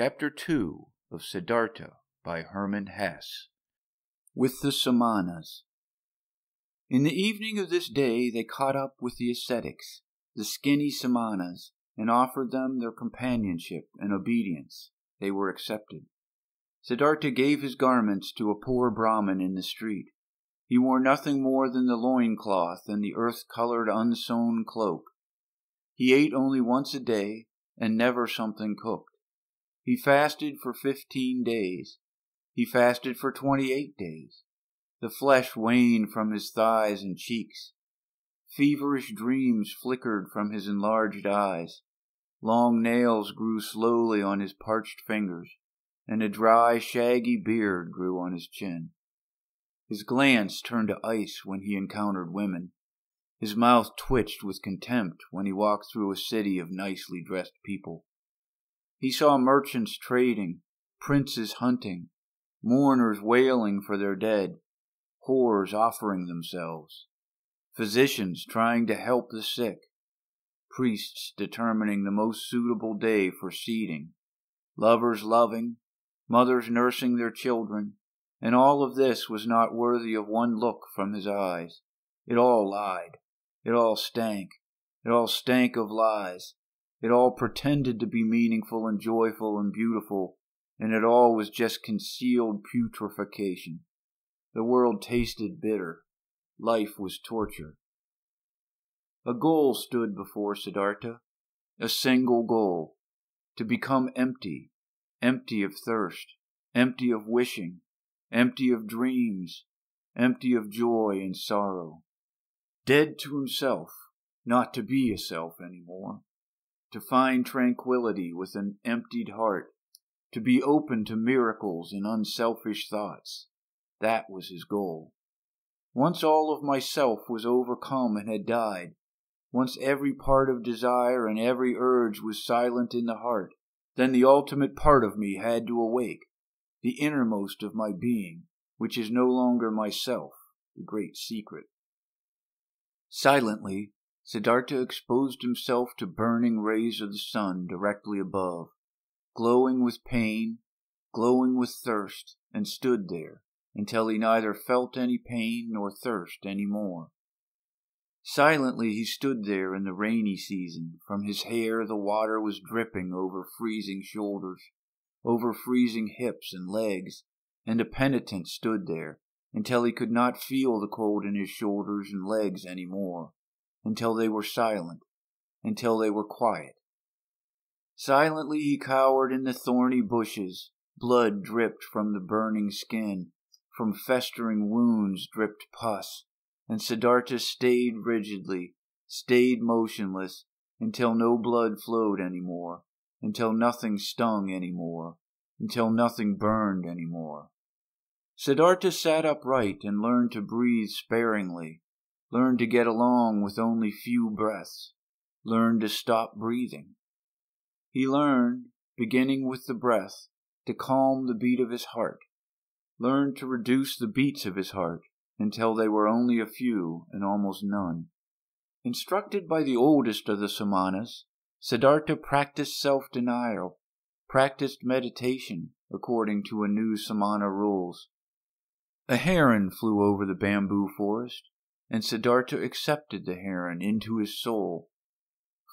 Chapter 2 of Siddhartha by Hermann Hesse. With the Samanas. In the evening of this day they caught up with the ascetics, the skinny Samanas, and offered them their companionship and obedience. They were accepted. Siddhartha gave his garments to a poor Brahmin in the street. He wore nothing more than the loin cloth and the earth colored unsewn cloak. He ate only once a day and never something cooked. He fasted for fifteen days. He fasted for twenty eight days. The flesh waned from his thighs and cheeks. Feverish dreams flickered from his enlarged eyes. Long nails grew slowly on his parched fingers, and a dry, shaggy beard grew on his chin. His glance turned to ice when he encountered women. His mouth twitched with contempt when he walked through a city of nicely dressed people. He saw merchants trading, princes hunting, mourners wailing for their dead, whores offering themselves, physicians trying to help the sick, priests determining the most suitable day for seeding, lovers loving, mothers nursing their children, and all of this was not worthy of one look from his eyes. It all lied. It all stank. It all stank of lies. It all pretended to be meaningful and joyful and beautiful, and it all was just concealed putrefaction. The world tasted bitter. Life was torture. A goal stood before Siddhartha, a single goal to become empty, empty of thirst, empty of wishing, empty of dreams, empty of joy and sorrow. Dead to himself, not to be a self any more to find tranquility with an emptied heart, to be open to miracles and unselfish thoughts. That was his goal. Once all of myself was overcome and had died, once every part of desire and every urge was silent in the heart, then the ultimate part of me had to awake, the innermost of my being, which is no longer myself, the great secret. Silently, Siddhartha exposed himself to burning rays of the sun directly above, glowing with pain, glowing with thirst, and stood there until he neither felt any pain nor thirst any more. Silently he stood there in the rainy season. From his hair the water was dripping over freezing shoulders, over freezing hips and legs, and a penitent stood there until he could not feel the cold in his shoulders and legs any more until they were silent, until they were quiet. Silently he cowered in the thorny bushes. Blood dripped from the burning skin. From festering wounds dripped pus. And Siddhartha stayed rigidly, stayed motionless, until no blood flowed any more, until nothing stung any more, until nothing burned any more. Siddhartha sat upright and learned to breathe sparingly, Learn to get along with only few breaths. Learn to stop breathing. He learned, beginning with the breath, to calm the beat of his heart. Learned to reduce the beats of his heart until they were only a few and almost none. Instructed by the oldest of the Samanas, Siddhartha practiced self denial, practiced meditation according to a new Samana rules. A heron flew over the bamboo forest and Siddhartha accepted the heron into his soul,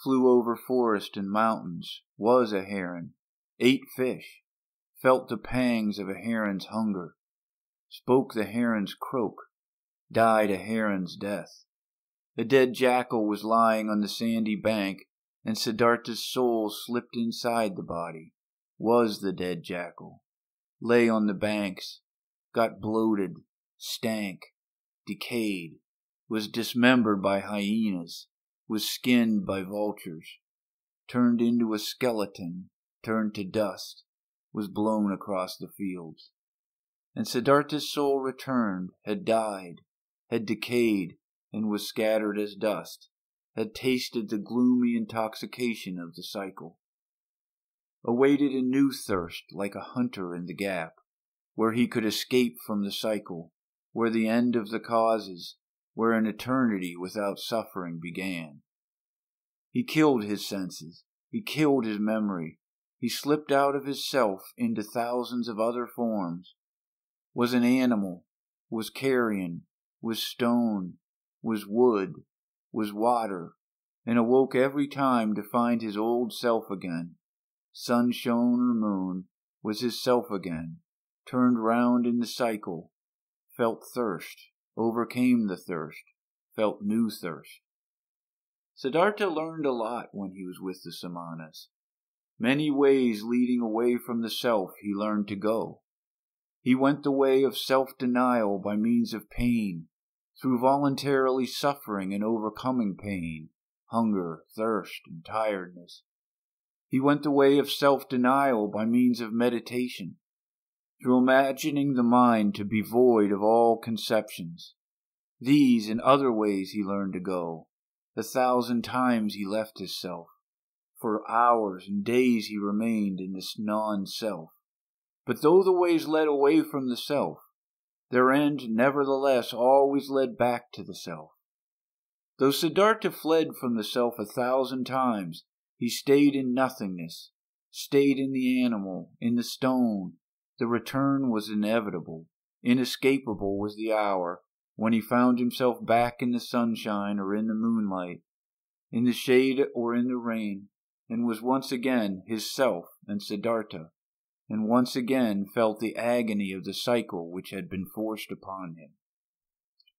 flew over forest and mountains, was a heron, ate fish, felt the pangs of a heron's hunger, spoke the heron's croak, died a heron's death. The dead jackal was lying on the sandy bank, and Siddhartha's soul slipped inside the body, was the dead jackal, lay on the banks, got bloated, stank, decayed, was dismembered by hyenas, was skinned by vultures, turned into a skeleton, turned to dust, was blown across the fields. And Siddhartha's soul returned, had died, had decayed, and was scattered as dust, had tasted the gloomy intoxication of the cycle. Awaited a new thirst like a hunter in the gap, where he could escape from the cycle, where the end of the causes, where an eternity without suffering began. He killed his senses, he killed his memory, he slipped out of his self into thousands of other forms, was an animal, was carrion, was stone, was wood, was water, and awoke every time to find his old self again. Sun shone or moon was his self again, turned round in the cycle, felt thirst, overcame the thirst, felt new thirst. Siddhartha learned a lot when he was with the Samanas. Many ways leading away from the self he learned to go. He went the way of self denial by means of pain, through voluntarily suffering and overcoming pain, hunger, thirst, and tiredness. He went the way of self denial by means of meditation, through imagining the mind to be void of all conceptions. These and other ways he learned to go. A thousand times he left his self. For hours and days he remained in this non self. But though the ways led away from the self, their end nevertheless always led back to the self. Though Siddhartha fled from the self a thousand times, he stayed in nothingness, stayed in the animal, in the stone. The return was inevitable. Inescapable was the hour when he found himself back in the sunshine or in the moonlight, in the shade or in the rain, and was once again his self and Siddhartha, and once again felt the agony of the cycle which had been forced upon him.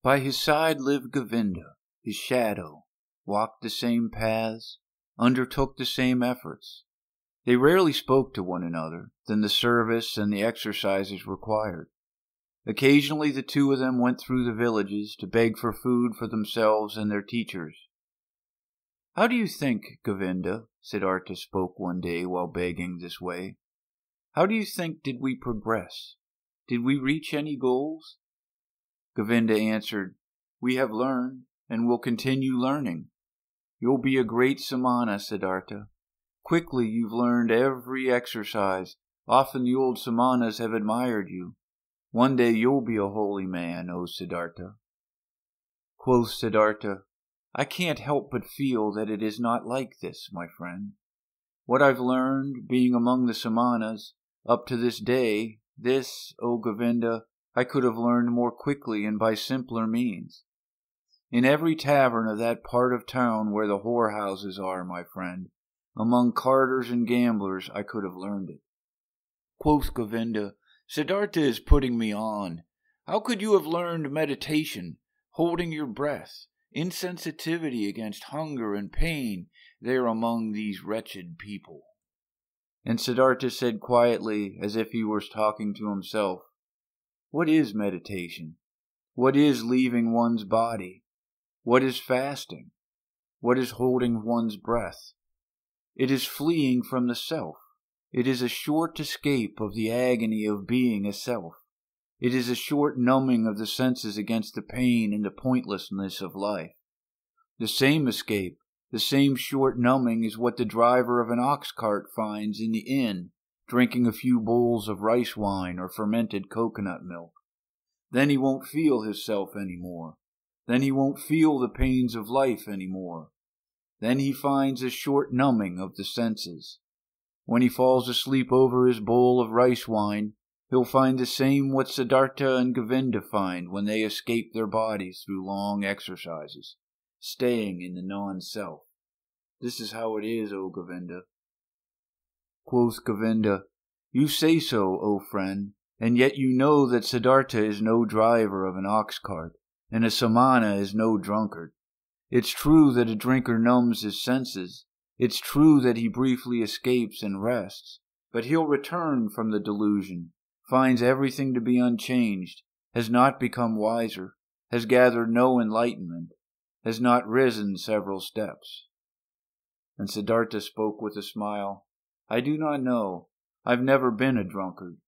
By his side lived Govinda, his shadow, walked the same paths, undertook the same efforts. They rarely spoke to one another than the service and the exercises required. Occasionally the two of them went through the villages to beg for food for themselves and their teachers. How do you think, Govinda, Siddhartha spoke one day while begging this way, how do you think did we progress? Did we reach any goals? Govinda answered, We have learned and will continue learning. You'll be a great samana, Siddhartha. Quickly you've learned every exercise. Often the old samanas have admired you. One day you'll be a holy man, O Siddhartha. Quoth Siddhartha, I can't help but feel that it is not like this, my friend. What I've learned, being among the samanas, up to this day, this, O Govinda, I could have learned more quickly and by simpler means. In every tavern of that part of town where the whorehouses are, my friend, among carters and gamblers, I could have learned it. Quoth Govinda, Siddhartha is putting me on. How could you have learned meditation, holding your breath, insensitivity against hunger and pain there among these wretched people? And Siddhartha said quietly, as if he were talking to himself, What is meditation? What is leaving one's body? What is fasting? What is holding one's breath? It is fleeing from the self. It is a short escape of the agony of being a self. It is a short numbing of the senses against the pain and the pointlessness of life. The same escape, the same short numbing is what the driver of an ox cart finds in the inn, drinking a few bowls of rice wine or fermented coconut milk. Then he won't feel himself any more. Then he won't feel the pains of life any more. Then he finds a short numbing of the senses. When he falls asleep over his bowl of rice wine, he'll find the same what Siddhartha and Govinda find when they escape their bodies through long exercises, staying in the non-self. This is how it is, O Govinda. Quoth Govinda, You say so, O friend, and yet you know that Siddhartha is no driver of an ox cart and a samana is no drunkard. It's true that a drinker numbs his senses. It's true that he briefly escapes and rests. But he'll return from the delusion, finds everything to be unchanged, has not become wiser, has gathered no enlightenment, has not risen several steps. And Siddhartha spoke with a smile. I do not know. I've never been a drunkard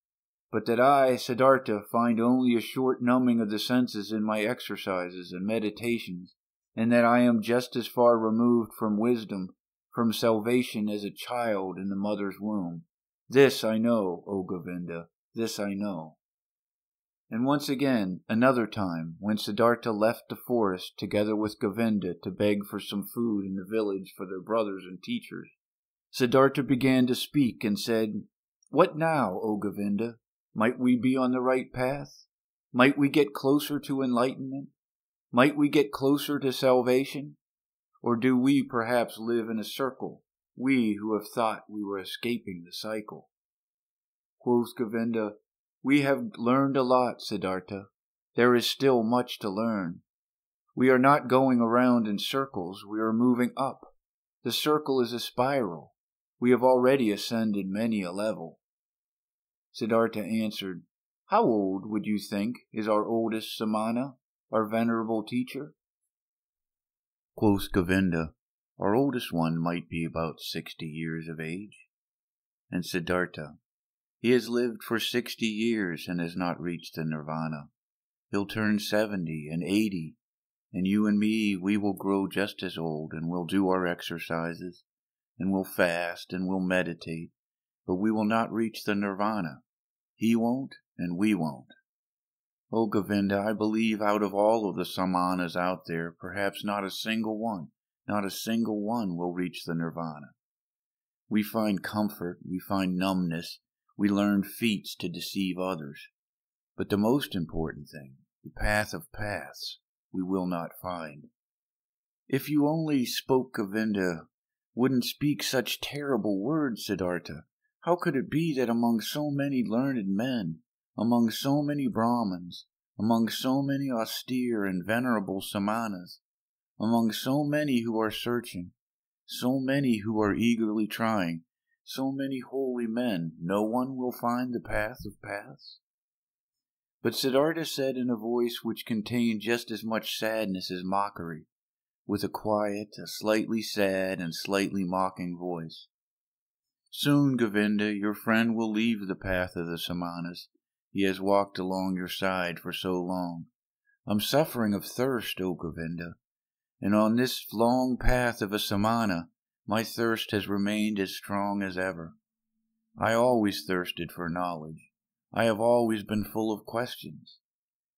but that I, Siddhartha, find only a short numbing of the senses in my exercises and meditations, and that I am just as far removed from wisdom, from salvation as a child in the mother's womb. This I know, O Govinda, this I know. And once again, another time, when Siddhartha left the forest together with Govinda to beg for some food in the village for their brothers and teachers, Siddhartha began to speak and said, What now, O Govinda? Might we be on the right path? Might we get closer to enlightenment? Might we get closer to salvation? Or do we perhaps live in a circle, we who have thought we were escaping the cycle? Quoth Govinda, We have learned a lot, Siddhartha. There is still much to learn. We are not going around in circles, we are moving up. The circle is a spiral. We have already ascended many a level. Siddhartha answered, How old, would you think, is our oldest samana, our venerable teacher? Quoth Govinda, Our oldest one might be about sixty years of age. And Siddhartha, He has lived for sixty years and has not reached the nirvana. He'll turn seventy and eighty, and you and me, we will grow just as old, and we'll do our exercises, and we'll fast, and we'll meditate, but we will not reach the nirvana. He won't, and we won't. Oh, Govinda, I believe out of all of the samanas out there, perhaps not a single one, not a single one will reach the nirvana. We find comfort, we find numbness, we learn feats to deceive others. But the most important thing, the path of paths, we will not find. If you only spoke, Govinda, wouldn't speak such terrible words, Siddhartha, how could it be that among so many learned men, among so many Brahmins, among so many austere and venerable samanas, among so many who are searching, so many who are eagerly trying, so many holy men, no one will find the path of paths? But Siddhartha said in a voice which contained just as much sadness as mockery, with a quiet, a slightly sad, and slightly mocking voice. Soon, Govinda, your friend will leave the path of the Samanas. He has walked along your side for so long. I'm suffering of thirst, O Govinda, and on this long path of a Samana, my thirst has remained as strong as ever. I always thirsted for knowledge. I have always been full of questions.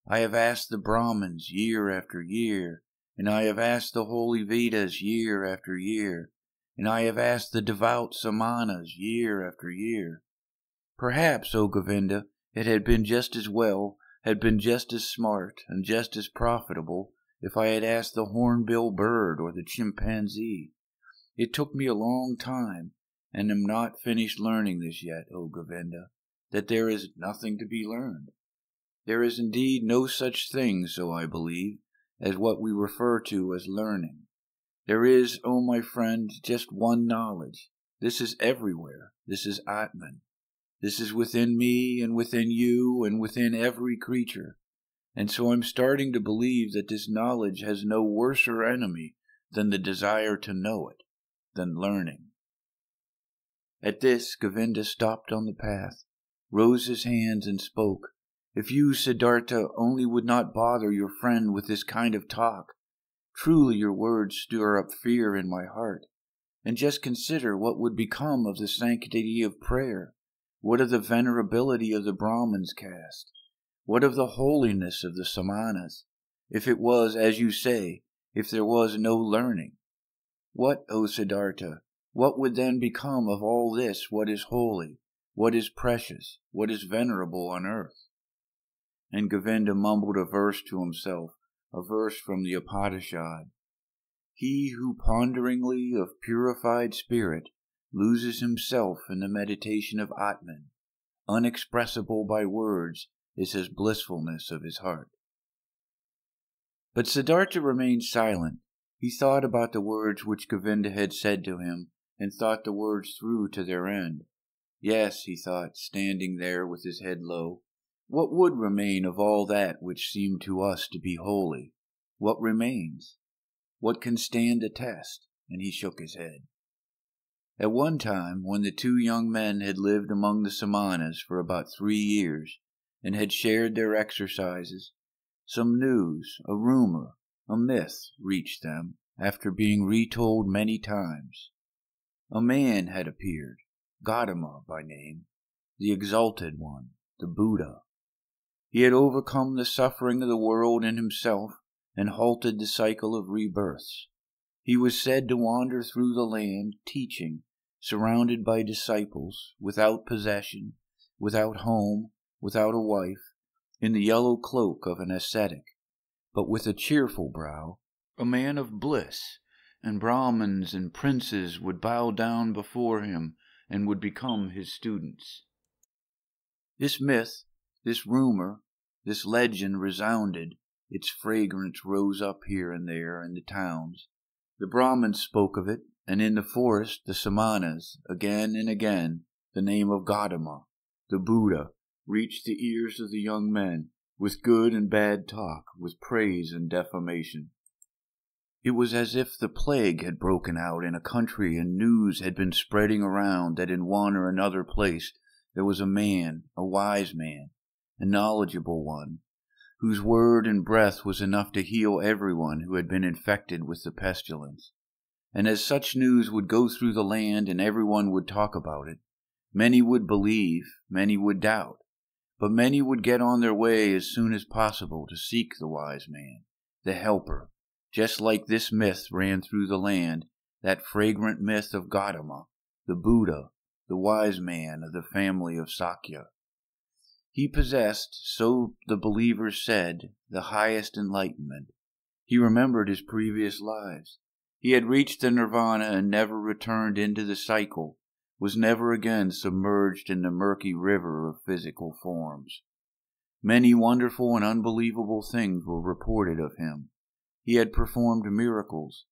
I have asked the Brahmins year after year, and I have asked the holy Vedas year after year, and I have asked the devout Samanas year after year. Perhaps, O Govinda, it had been just as well, had been just as smart, and just as profitable if I had asked the hornbill bird or the chimpanzee. It took me a long time, and am not finished learning this yet, O Govinda that there is nothing to be learned. There is indeed no such thing, so I believe, as what we refer to as learning. There is, O oh my friend, just one knowledge. This is everywhere. This is Atman. This is within me and within you and within every creature. And so I'm starting to believe that this knowledge has no worser enemy than the desire to know it, than learning. At this, Govinda stopped on the path rose his hands and spoke. If you, Siddhartha, only would not bother your friend with this kind of talk, truly your words stir up fear in my heart. And just consider what would become of the sanctity of prayer. What of the venerability of the Brahmins caste? What of the holiness of the Samanas? If it was, as you say, if there was no learning? What, O Siddhartha, what would then become of all this what is holy, what is precious, what is venerable on earth. And Govinda mumbled a verse to himself, a verse from the Upanishad. He who ponderingly of purified spirit loses himself in the meditation of Atman, unexpressible by words is his blissfulness of his heart. But Siddhartha remained silent. He thought about the words which Govinda had said to him, and thought the words through to their end. Yes, he thought, standing there with his head low, what would remain of all that which seemed to us to be holy? What remains? What can stand a test? And he shook his head. At one time, when the two young men had lived among the Samanas for about three years, and had shared their exercises, some news, a rumor, a myth reached them after being retold many times. A man had appeared, Gautama by name, the exalted one, the Buddha. He had overcome the suffering of the world in himself and halted the cycle of rebirths. He was said to wander through the land teaching, surrounded by disciples, without possession, without home, without a wife, in the yellow cloak of an ascetic, but with a cheerful brow, a man of bliss, and Brahmins and princes would bow down before him and would become his students. This myth, this rumor, this legend resounded, its fragrance rose up here and there in the towns. The Brahmins spoke of it, and in the forest the Samanas, again and again, the name of Gautama, the Buddha, reached the ears of the young men, with good and bad talk, with praise and defamation. It was as if the plague had broken out in a country and news had been spreading around that in one or another place there was a man, a wise man, a knowledgeable one, whose word and breath was enough to heal everyone who had been infected with the pestilence. And as such news would go through the land and everyone would talk about it, many would believe, many would doubt, but many would get on their way as soon as possible to seek the wise man, the helper, just like this myth ran through the land, that fragrant myth of Gautama, the Buddha, the wise man of the family of Sakya. He possessed, so the believers said, the highest enlightenment. He remembered his previous lives. He had reached the nirvana and never returned into the cycle, was never again submerged in the murky river of physical forms. Many wonderful and unbelievable things were reported of him. He had performed miracles,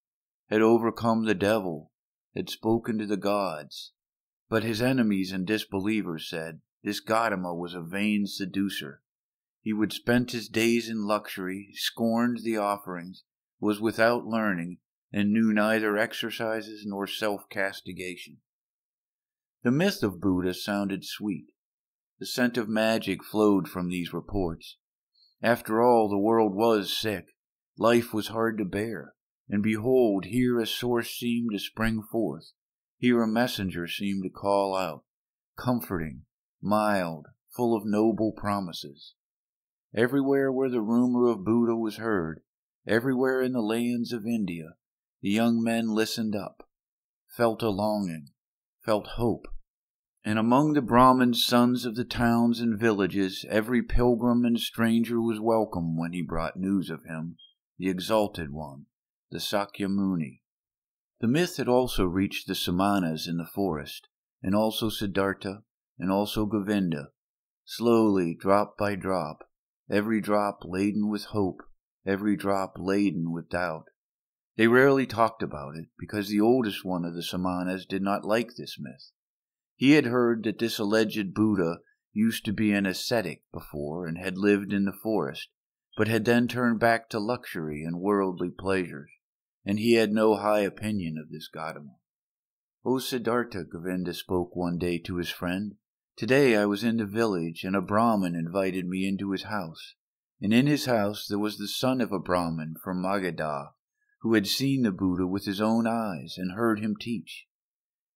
had overcome the devil, had spoken to the gods. But his enemies and disbelievers said, this Gautama was a vain seducer. He would spend his days in luxury, scorned the offerings, was without learning, and knew neither exercises nor self castigation. The myth of Buddha sounded sweet. The scent of magic flowed from these reports. After all, the world was sick, life was hard to bear, and behold, here a source seemed to spring forth, here a messenger seemed to call out, comforting, mild, full of noble promises. Everywhere where the rumor of Buddha was heard, everywhere in the lands of India, the young men listened up, felt a longing, felt hope. And among the Brahmin sons of the towns and villages, every pilgrim and stranger was welcome when he brought news of him, the exalted one, the Sakyamuni. The myth had also reached the Samanas in the forest, and also Siddhartha, and also Govinda, slowly, drop by drop, every drop laden with hope, every drop laden with doubt. They rarely talked about it, because the oldest one of the Samanas did not like this myth. He had heard that this alleged Buddha used to be an ascetic before and had lived in the forest, but had then turned back to luxury and worldly pleasures, and he had no high opinion of this Gautama. O Siddhartha, Govinda spoke one day to his friend, Today I was in the village, and a Brahmin invited me into his house. And in his house there was the son of a Brahmin from Magadha, who had seen the Buddha with his own eyes and heard him teach.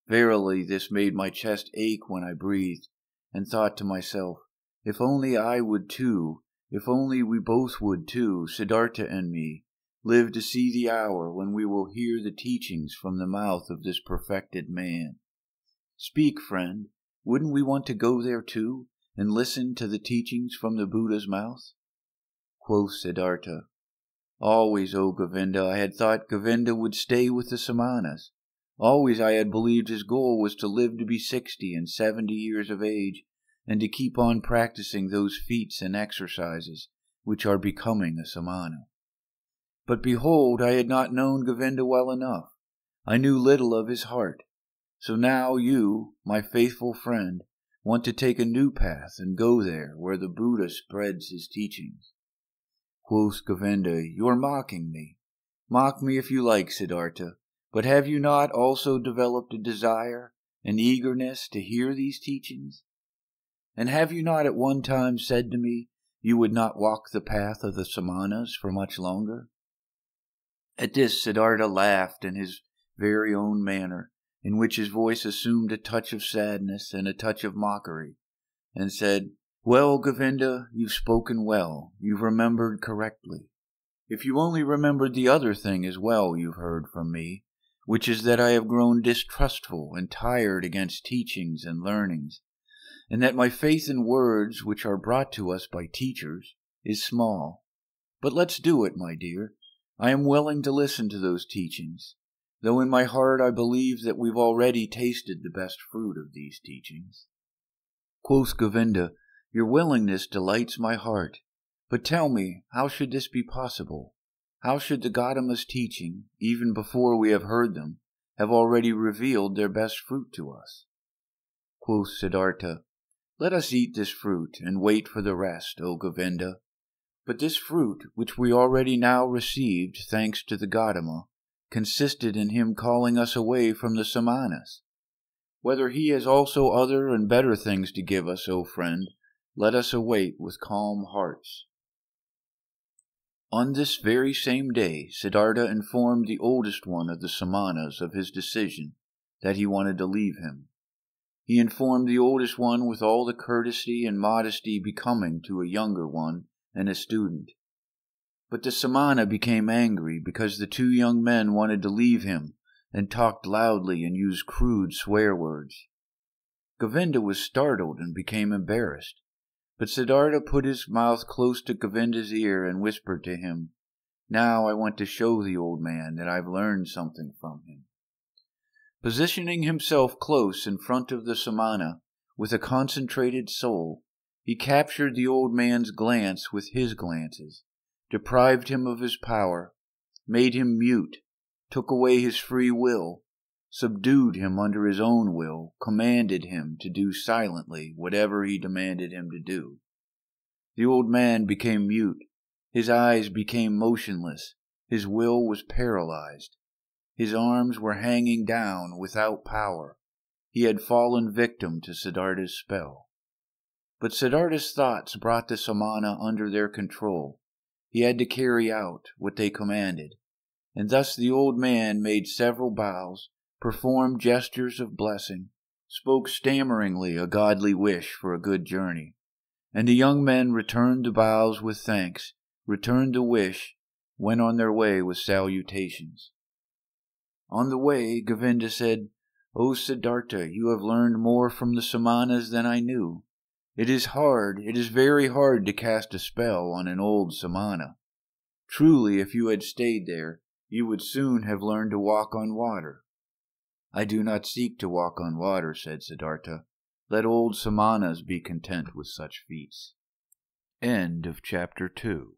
Verily, this made my chest ache when I breathed, and thought to myself, if only I would too, if only we both would too, Siddhartha and me, live to see the hour when we will hear the teachings from the mouth of this perfected man. Speak, friend, wouldn't we want to go there too, and listen to the teachings from the Buddha's mouth? Quoth Siddhartha, Always, O Govinda, I had thought Govinda would stay with the Samanas. Always I had believed his goal was to live to be sixty and seventy years of age, and to keep on practicing those feats and exercises which are becoming a Samana. But behold, I had not known Govinda well enough. I knew little of his heart, so now you, my faithful friend, want to take a new path and go there where the Buddha spreads his teachings. Quoth Govinda, You are mocking me. Mock me if you like, Siddhartha, but have you not also developed a desire, an eagerness to hear these teachings? And have you not at one time said to me you would not walk the path of the Samanas for much longer? At this, Siddhartha laughed in his very own manner in which his voice assumed a touch of sadness and a touch of mockery, and said, Well, Govinda, you've spoken well, you've remembered correctly. If you only remembered the other thing as well you've heard from me, which is that I have grown distrustful and tired against teachings and learnings, and that my faith in words which are brought to us by teachers is small. But let's do it, my dear. I am willing to listen to those teachings, though in my heart I believe that we've already tasted the best fruit of these teachings. Quoth Govinda, Your willingness delights my heart. But tell me, how should this be possible? How should the Gotama's teaching, even before we have heard them, have already revealed their best fruit to us? Quoth Siddhartha, Let us eat this fruit and wait for the rest, O Govinda. But this fruit, which we already now received thanks to the Gotama, consisted in him calling us away from the Samanas. Whether he has also other and better things to give us, O friend, let us await with calm hearts. On this very same day, Siddhartha informed the oldest one of the Samanas of his decision that he wanted to leave him. He informed the oldest one with all the courtesy and modesty becoming to a younger one and a student. But the Samana became angry because the two young men wanted to leave him and talked loudly and used crude swear words. Govinda was startled and became embarrassed. But Siddhartha put his mouth close to Govinda's ear and whispered to him, Now I want to show the old man that I've learned something from him. Positioning himself close in front of the samana with a concentrated soul, he captured the old man's glance with his glances, deprived him of his power, made him mute, took away his free will, subdued him under his own will, commanded him to do silently whatever he demanded him to do. The old man became mute, his eyes became motionless, his will was paralyzed. His arms were hanging down without power. He had fallen victim to Siddhartha's spell. But Siddhartha's thoughts brought the samana under their control. He had to carry out what they commanded. And thus the old man made several bows performed gestures of blessing, spoke stammeringly a godly wish for a good journey, and the young men returned the bows with thanks, returned the wish, went on their way with salutations. On the way, Govinda said, O Siddhartha, you have learned more from the Samanas than I knew. It is hard, it is very hard to cast a spell on an old Samana. Truly, if you had stayed there, you would soon have learned to walk on water. I do not seek to walk on water, said Siddhartha. Let old Samanas be content with such feats. End of chapter 2